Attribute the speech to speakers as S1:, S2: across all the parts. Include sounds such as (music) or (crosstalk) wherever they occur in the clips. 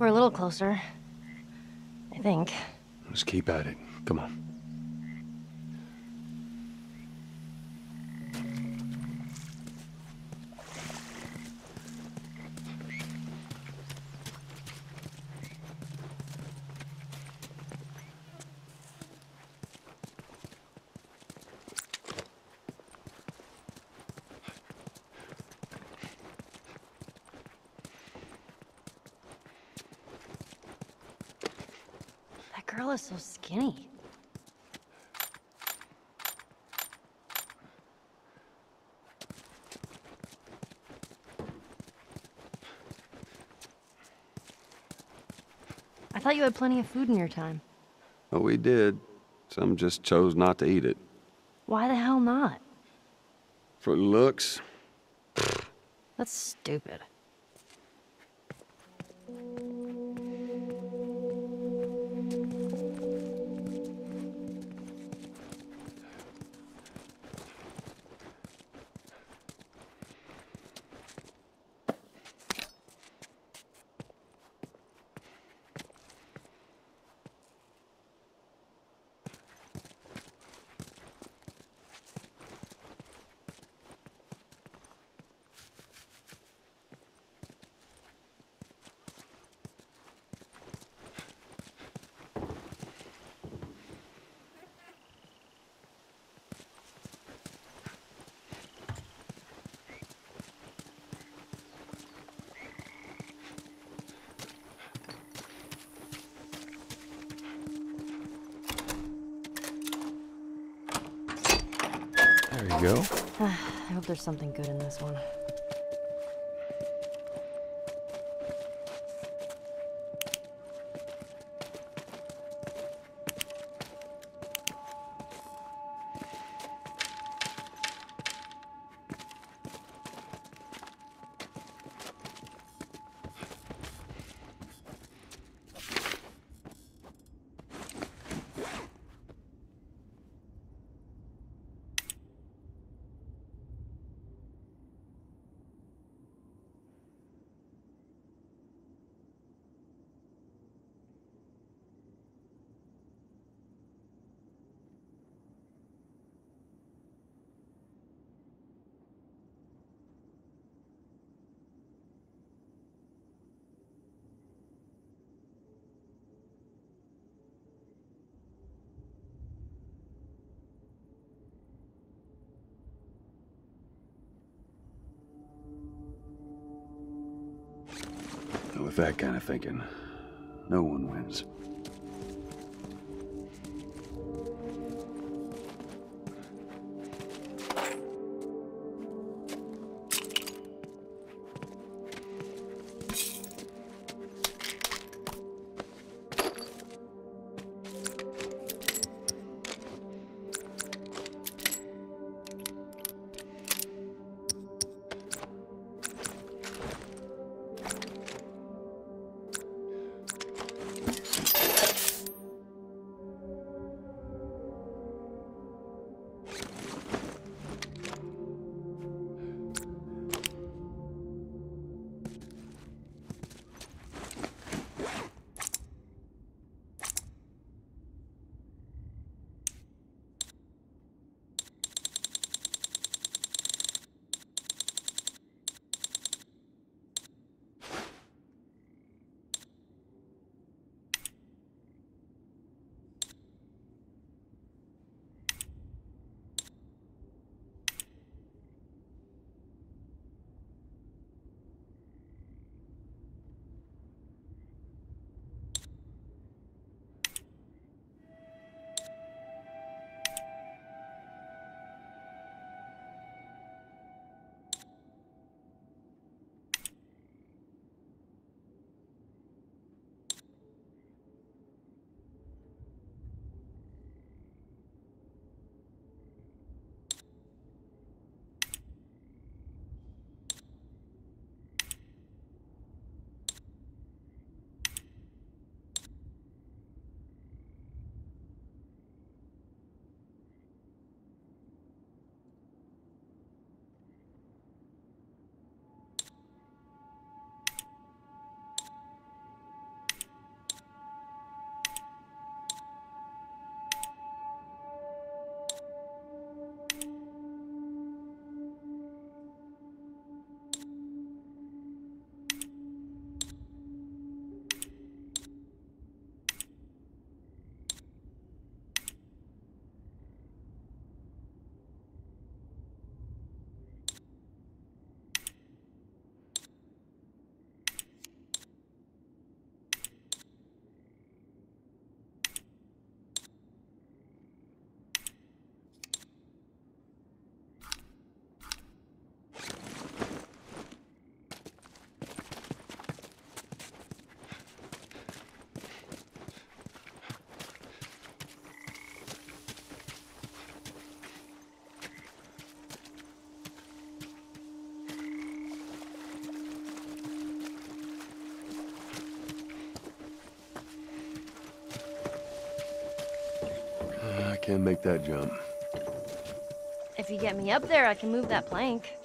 S1: We're a little closer. I think.
S2: Let's keep at it. Come on.
S1: That girl is so skinny. I thought you had plenty of food in your time.
S2: Oh, we did. Some just chose not to eat it.
S1: Why the hell not?
S2: For looks,
S1: That's stupid.
S2: Go. (sighs)
S1: I hope there's something good in this one.
S2: With that kind of thinking, no one wins. Can make that jump.
S1: If you get me up there, I can move that plank.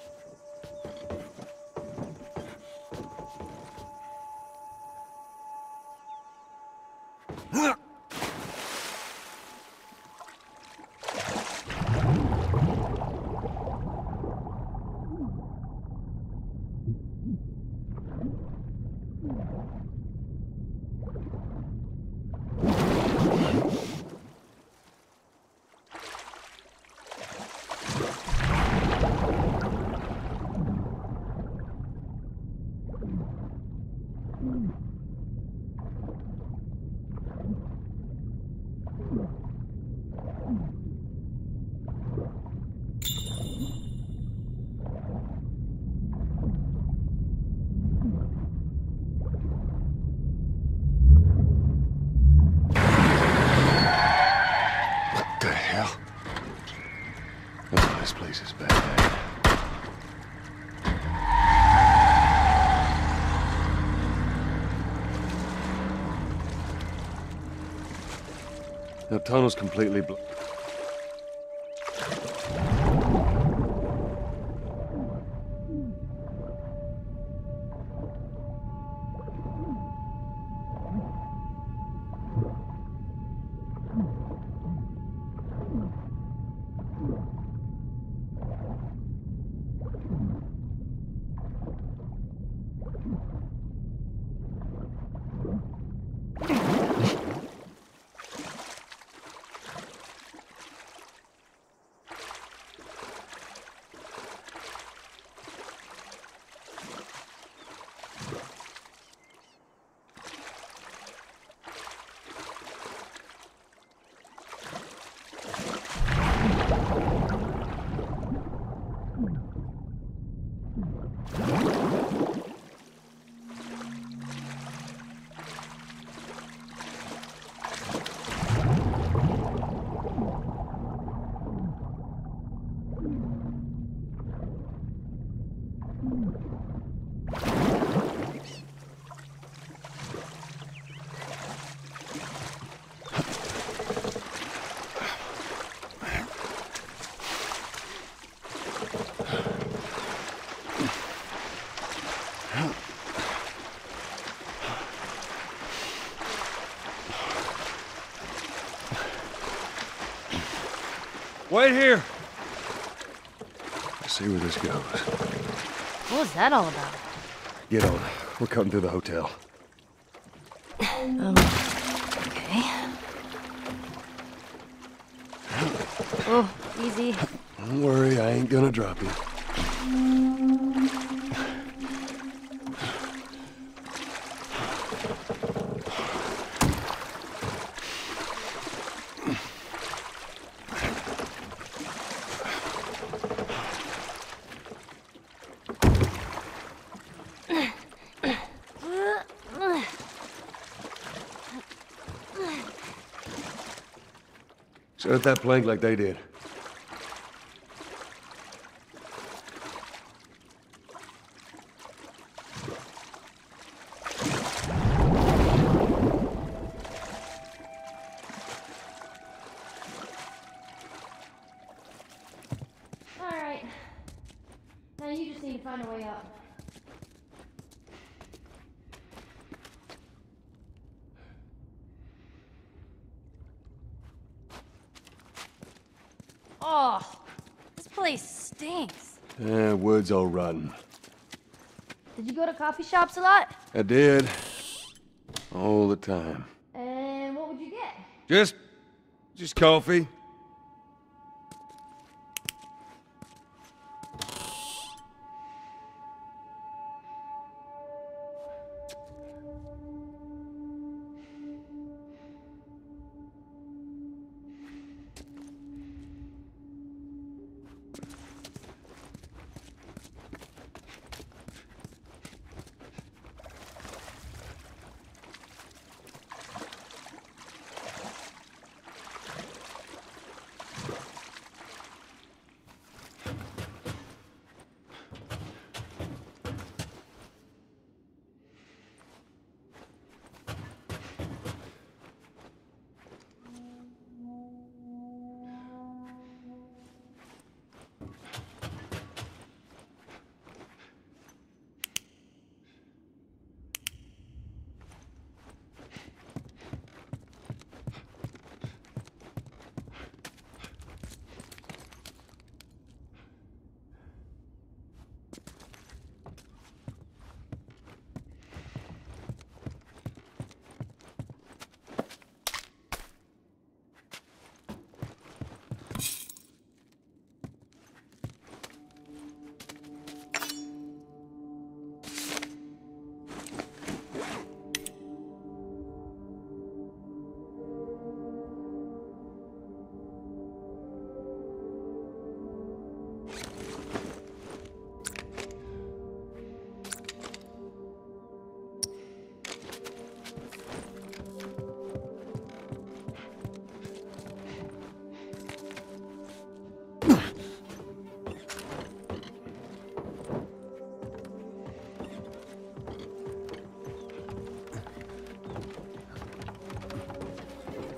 S2: What the hell? Oh, this place is bad. The tunnel's completely bl-
S3: Wait here.
S2: Let's see where this goes.
S1: What was that all about?
S2: Get on. We're coming to the hotel.
S1: Um, okay. Oh, easy.
S2: Don't worry, I ain't gonna drop you. Set that plank like they did.
S1: Alright. Now you just need to find a way up. Oh, this place stinks.
S2: Eh, wood's all rotten.
S1: Did you go to coffee shops a lot?
S2: I did. All the time.
S1: And what would you get?
S3: Just, just coffee.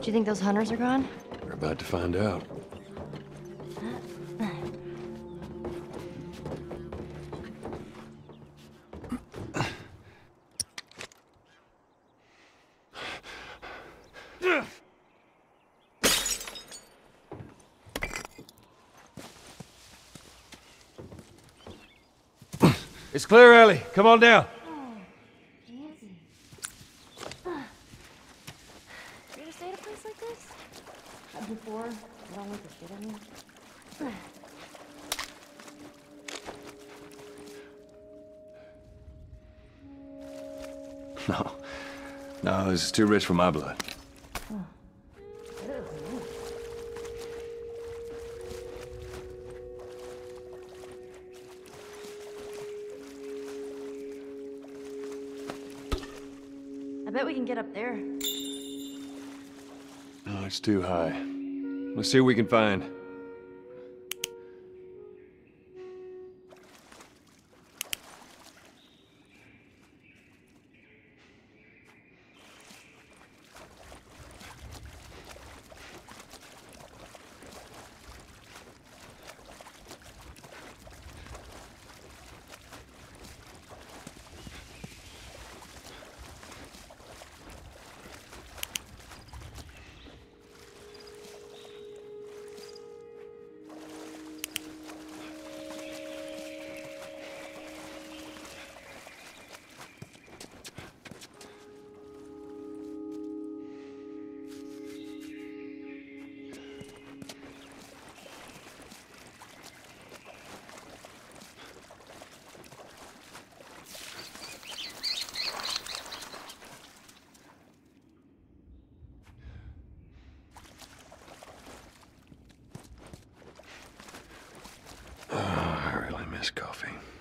S4: You think those hunters are gone?
S2: We're about to find out.
S1: It's clear, Ellie. Come on down.
S2: Too rich for my blood.
S4: I bet we can get up there.
S2: No, it's too high.
S1: Let's see what we can find.
S2: Coffee.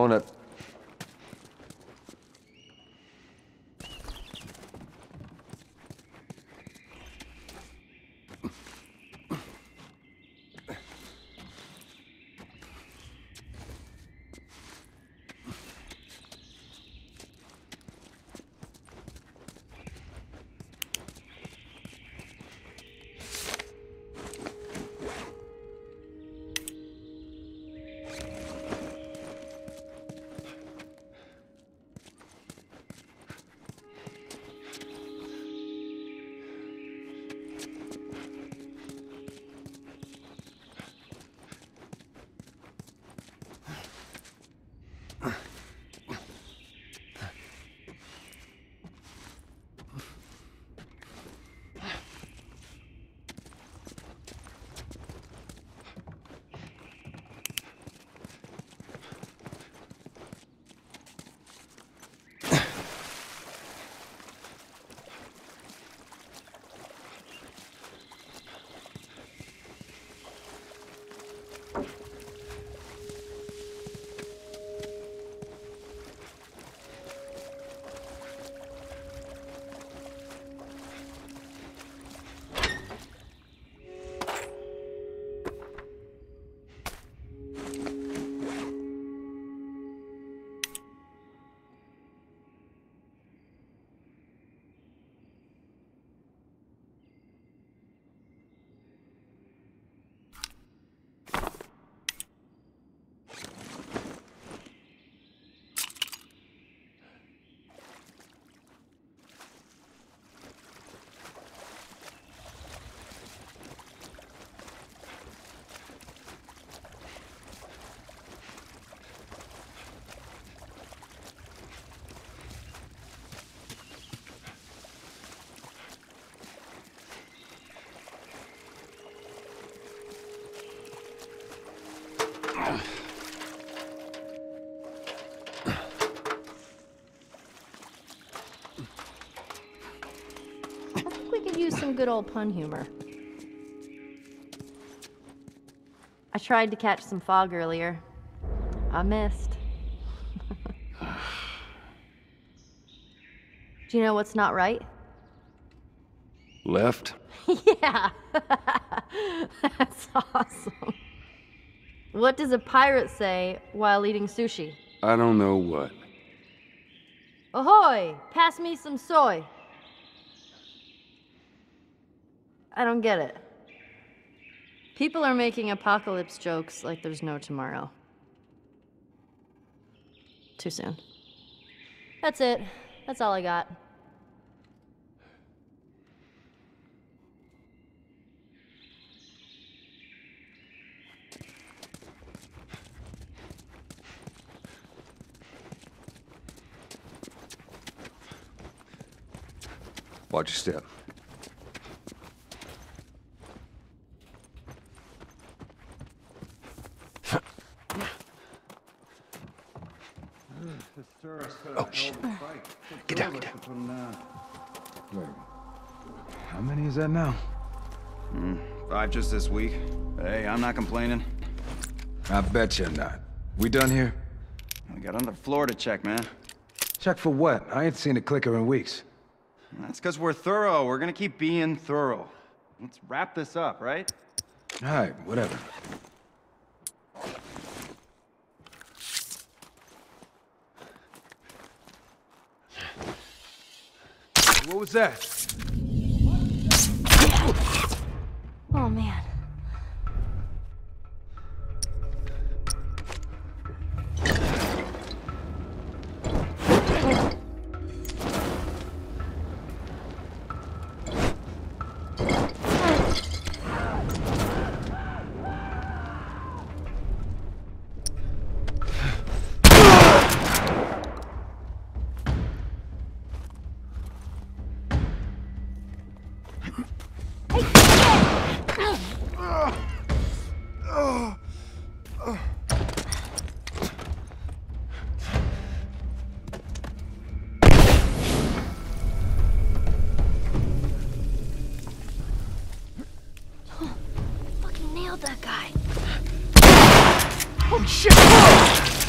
S1: On up. Some good old pun humor. I tried to catch some fog earlier. I missed. (laughs) Do you know what's not right?
S2: Left? (laughs)
S1: Yeah. (laughs) That's awesome. What does a pirate say while eating sushi?
S2: I don't know what.
S1: Ahoy! Pass me some soy. I don't get it. People are making apocalypse jokes like there's no tomorrow. Too soon. That's it. That's all I got.
S3: Watch your step.
S2: Oh, shit. Get down, get down.
S5: How many is that now?
S6: Hmm, five just this week. Hey, I'm not complaining.
S5: I bet you're not. We done here?
S6: We got another floor to check, man.
S5: Check for what? I ain't seen a clicker in weeks.
S6: That's because we're thorough. We're gonna keep being thorough. Let's wrap this up, right?
S5: All right, whatever. What was that?
S1: Oh man. Nailed that guy.
S5: Holy shit!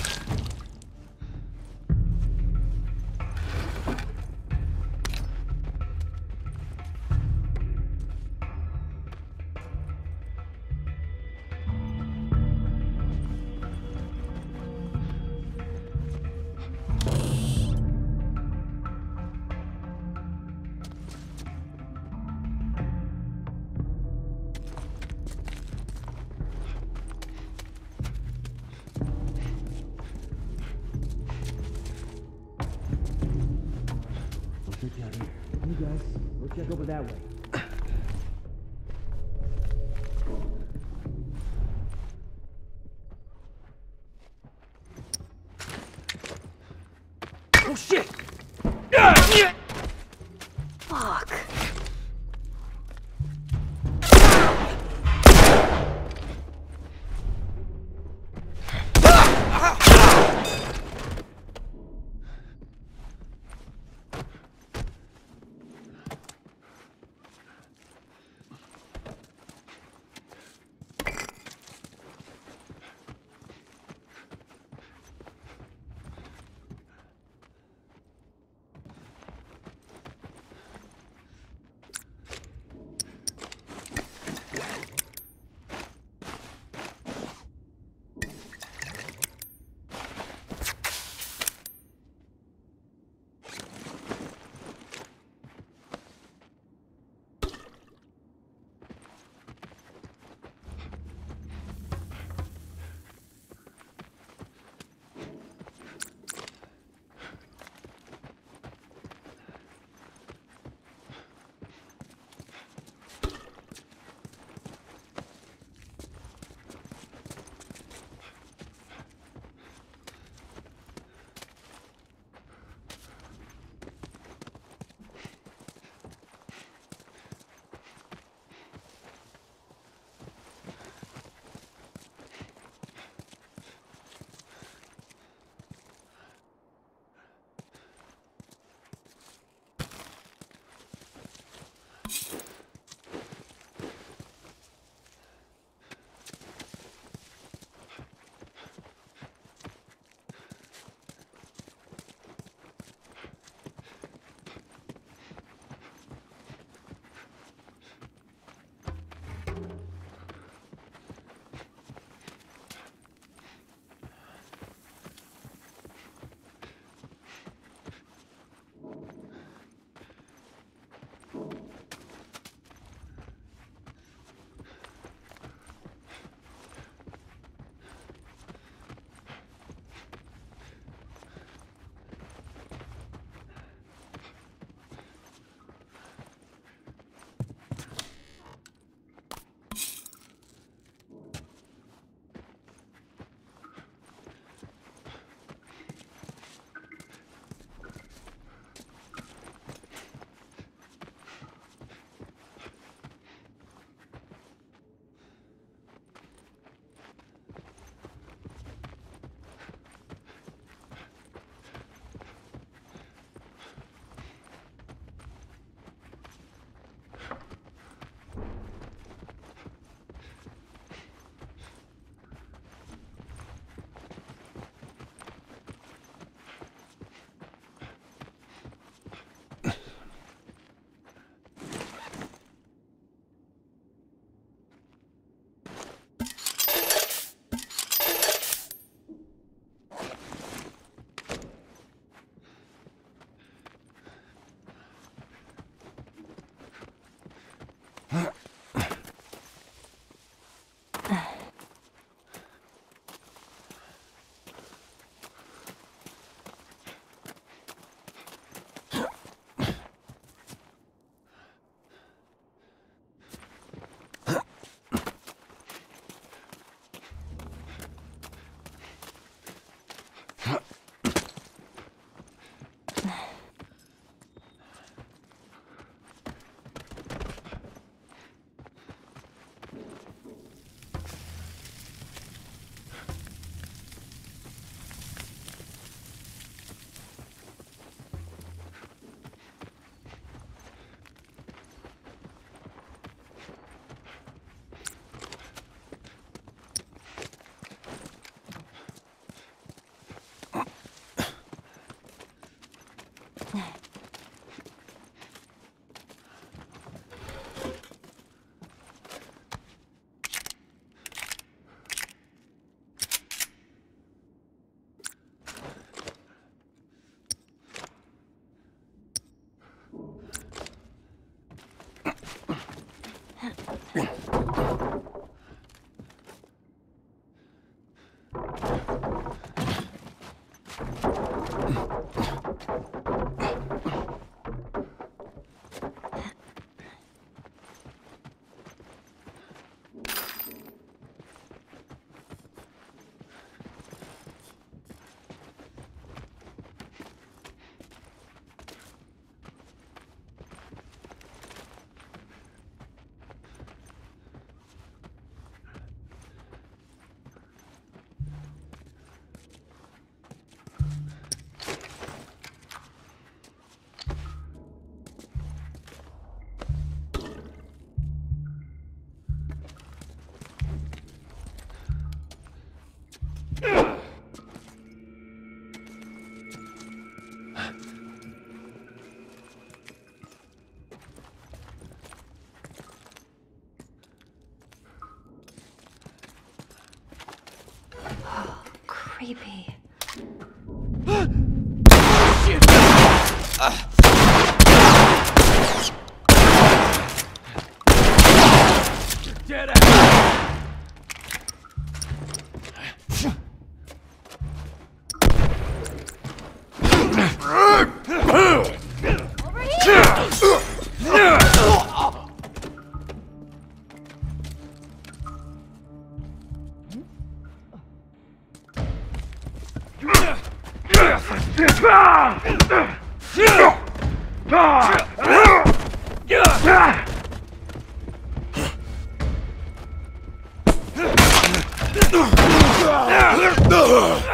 S3: Creepy.
S1: Oh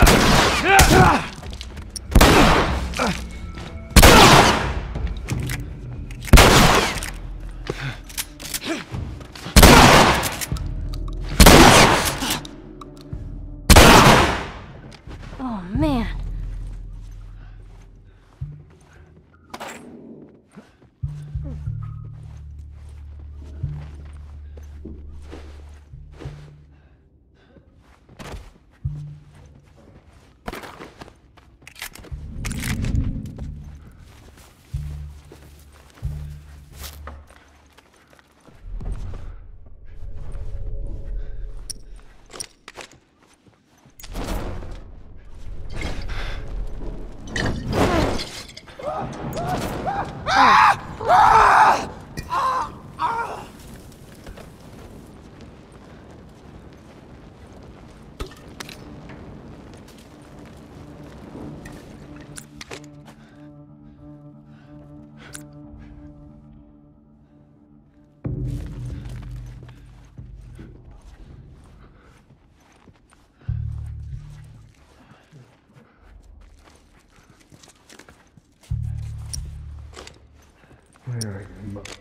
S5: All right.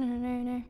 S5: No, no, no.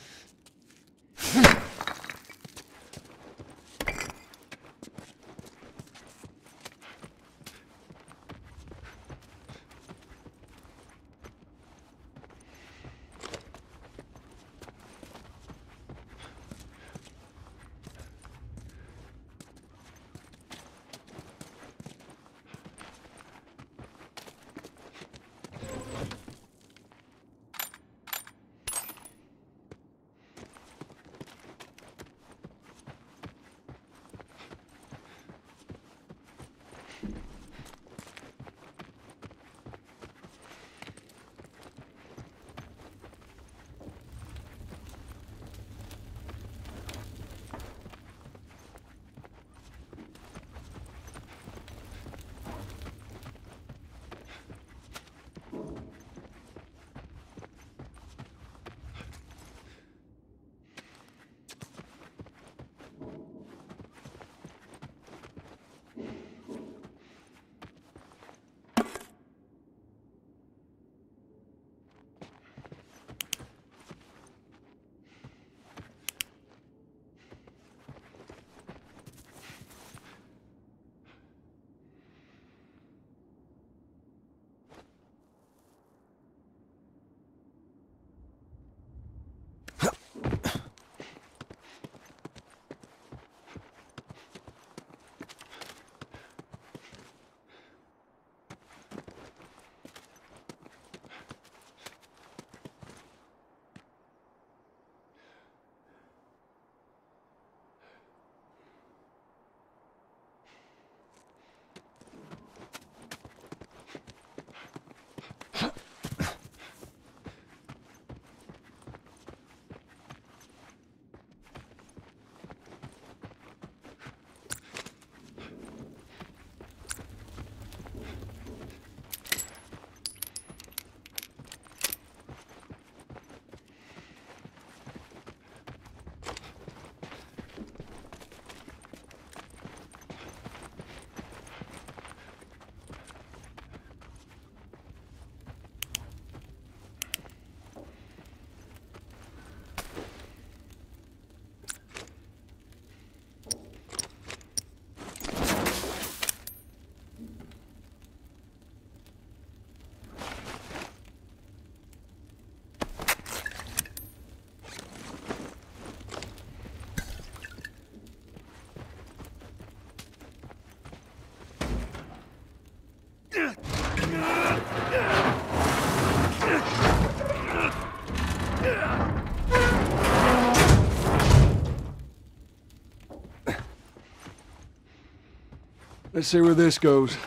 S3: Let's see where this goes.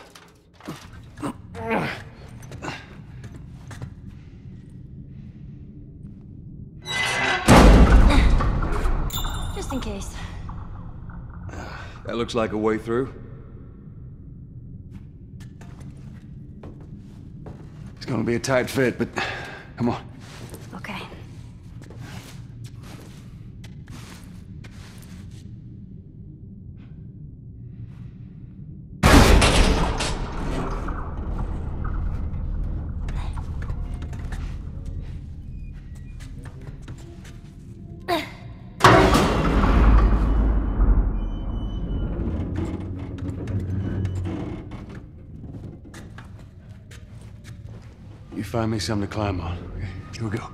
S1: Just in case.
S3: That looks like a way through.
S2: It's gonna be a tight fit, but come on. Find me something to climb on. Okay, here we go.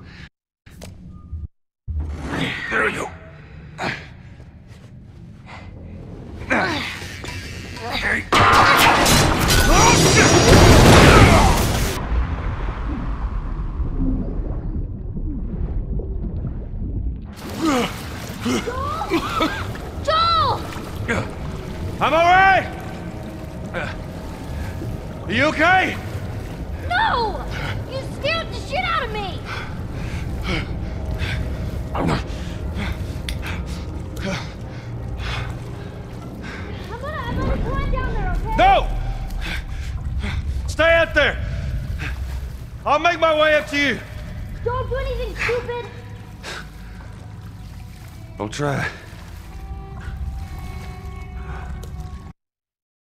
S2: Try.